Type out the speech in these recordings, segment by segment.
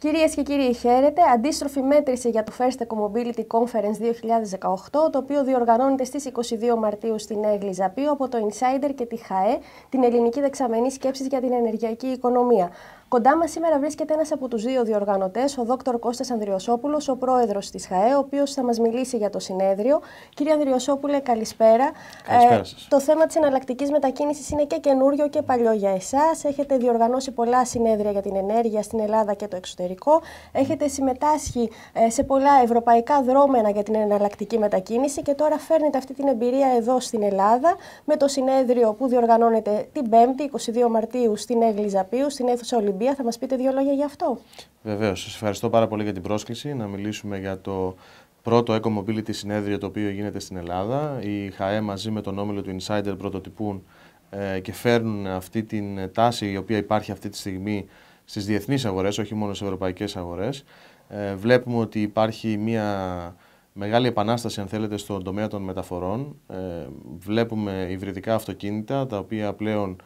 Κυρίες και κύριοι, χαίρετε. Αντίστροφη μέτρηση για το First Ecomobility Conference 2018, το οποίο διοργανώνεται στις 22 Μαρτίου στην Έγλη Ζαπίου από το Insider και τη ΧΑΕ, την Ελληνική Δεξαμενή Σκέψη για την Ενεργειακή Οικονομία. Κοντά μας σήμερα βρίσκεται ένας από τους δύο διοργανωτές, ο Δ. Κώστας Ανδριωσόπουλος, ο πρόεδρος της ΧΑΕ, ο οποίος θα μας μιλήσει για το συνέδριο. Κύριε Ανδριωσόπουλε, καλησπέρα. Καλησπέρα ε, το θέμα της εναλλακτικής μετακίνησης είναι και καινούριο και παλιό για εσάς. Έχετε διοργανώσει πολλά συνέδρια για την ενέργεια στην Ελλάδα και το εξωτερικό. Έχετε συμμετάσχει ε, σε πολλά ευρωπαϊκά δρόμενα για την εναλλακτική μετακίνηση και τώρα φέρνετε αυτή την εμπειρία εδώ στην Ελλάδα με το συνέδριο που διοργανώνεται την 5η, 22 Μαρτίου στην Έγλη Ζαπίου, στην αίθουσα Ολυμπία θα μας πείτε δύο λόγια γι' αυτό. Βεβαίως, σας ευχαριστώ πάρα πολύ για την πρόσκληση να μιλήσουμε για το πρώτο Eco Mobility συνέδριο το οποίο γίνεται στην Ελλάδα. Η ΧΑΕ μαζί με τον όμιλο του Insider πρωτοτυπούν ε, και φέρνουν αυτή την τάση η οποία υπάρχει αυτή τη στιγμή στις διεθνείς αγορές, όχι μόνο στις ευρωπαϊκές αγορές. Ε, βλέπουμε ότι υπάρχει μια μεγάλη επανάσταση, αν θέλετε, στον τομέα των μεταφορών. Ε, βλέπουμε υβριδικά αυτοκίνητα, τα οποία πλέον ε,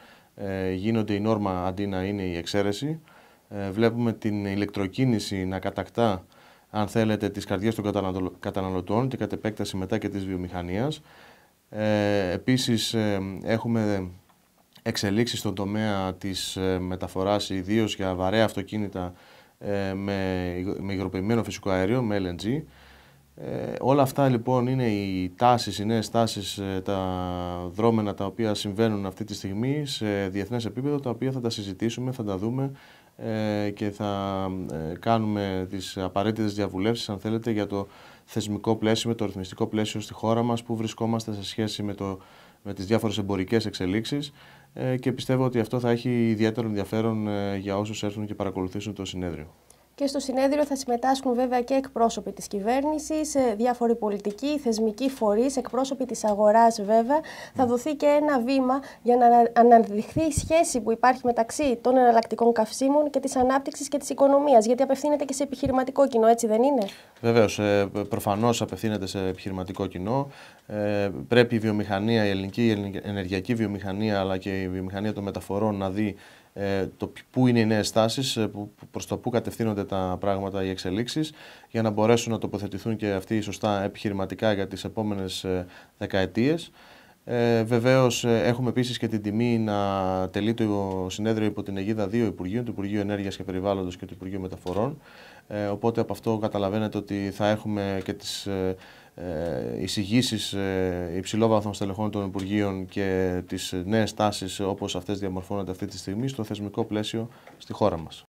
γίνονται η νόρμα αντί να είναι η εξαίρεση. Ε, βλέπουμε την ηλεκτροκίνηση να κατακτά, αν θέλετε, τις καρδιές των καταναλωτών και κατ' επέκταση μετά και της βιομηχανίας. Ε, επίσης, ε, έχουμε εξελίξεις στον τομέα της μεταφοράς, ιδίως για βαρέα αυτοκίνητα με, με υγροποιημένο φυσικό αέριο, με LNG. Ε, όλα αυτά λοιπόν είναι οι τάσεις, οι νέες τάσεις, ε, τα δρόμενα τα οποία συμβαίνουν αυτή τη στιγμή σε διεθνές επίπεδο, τα οποία θα τα συζητήσουμε, θα τα δούμε ε, και θα ε, κάνουμε τις απαραίτητες διαβουλεύσεις, αν θέλετε, για το θεσμικό πλαίσιο, με το ρυθμιστικό πλαίσιο στη χώρα μας, που βρισκόμαστε σε σχέση με, το, με τις διάφορες εμπορικές εξελίξεις και πιστεύω ότι αυτό θα έχει ιδιαίτερο ενδιαφέρον για όσους έρθουν και παρακολουθήσουν το συνέδριο. Και στο συνέδριο θα συμμετάσχουν βέβαια και εκπρόσωποι της κυβέρνησης, ε, διάφοροι πολιτικοί, θεσμικοί φορείς, εκπρόσωποι της αγοράς βέβαια. Θα δοθεί και ένα βήμα για να αναδειχθεί η σχέση που υπάρχει μεταξύ των εναλλακτικών καυσίμων και της ανάπτυξης και της οικονομίας. Γιατί απευθύνεται και σε επιχειρηματικό κοινό, έτσι δεν είναι; Βεβαίως, ε, προφανώς απευθύνεται σε επιχειρηματικό κοινό. Ε, πρέπει η βιομηχανία, η ελληνική ενεργειακή βιομηχανία αλλά και η βιομηχανία των μεταφορών να δει ε, το πού είναι οι νέες τάσεις, ε, προς το πού κατευθύνονται τα πράγματα, οι εξελίξεις, για να μπορέσουν να τοποθετηθούν και αυτοί σωστά επιχειρηματικά για τις επόμενες ε, δεκαετίες. Ε, Βεβαίως, έχουμε επίσης και την τιμή να τελεί το συνέδριο υπό την αιγίδα δύο Υπουργείων, του Υπουργείου Ενέργειας και Περιβάλλοντος και του Υπουργείου Μεταφορών. Ε, οπότε από αυτό καταλαβαίνετε ότι θα έχουμε και τις ε, εισηγήσεις ε, υψηλόβαθμων στελεχών των Υπουργείων και τις νέες τάσεις όπως αυτές διαμορφώνονται αυτή τη στιγμή στο θεσμικό πλαίσιο στη χώρα μας.